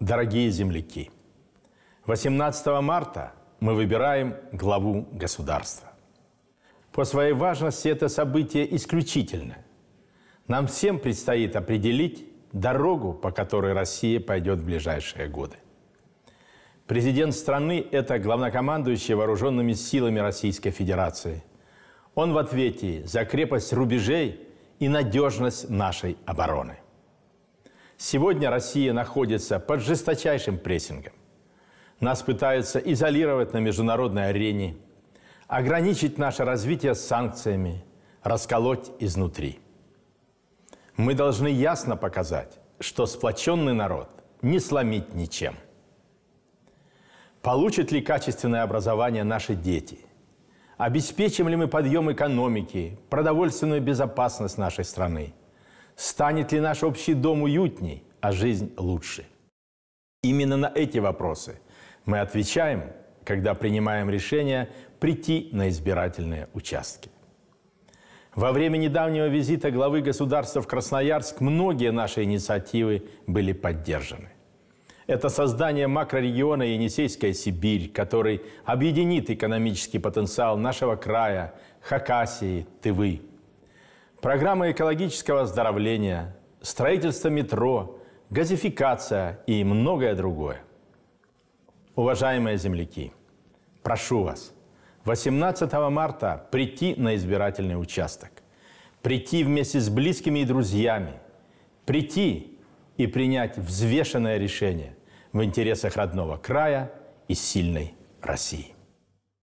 Дорогие земляки, 18 марта мы выбираем главу государства. По своей важности это событие исключительное. Нам всем предстоит определить дорогу, по которой Россия пойдет в ближайшие годы. Президент страны – это главнокомандующий вооруженными силами Российской Федерации. Он в ответе за крепость рубежей и надежность нашей обороны. Сегодня Россия находится под жесточайшим прессингом. Нас пытаются изолировать на международной арене, ограничить наше развитие санкциями, расколоть изнутри. Мы должны ясно показать, что сплоченный народ не сломить ничем. Получат ли качественное образование наши дети? Обеспечим ли мы подъем экономики, продовольственную безопасность нашей страны? Станет ли наш общий дом уютней, а жизнь лучше? Именно на эти вопросы мы отвечаем, когда принимаем решение прийти на избирательные участки. Во время недавнего визита главы государства в Красноярск многие наши инициативы были поддержаны. Это создание макрорегиона Енисейская Сибирь, который объединит экономический потенциал нашего края, Хакасии, Тывы. Программа экологического оздоровления, строительство метро, газификация и многое другое. Уважаемые земляки, прошу вас, 18 марта прийти на избирательный участок, прийти вместе с близкими и друзьями, прийти и принять взвешенное решение в интересах родного края и сильной России.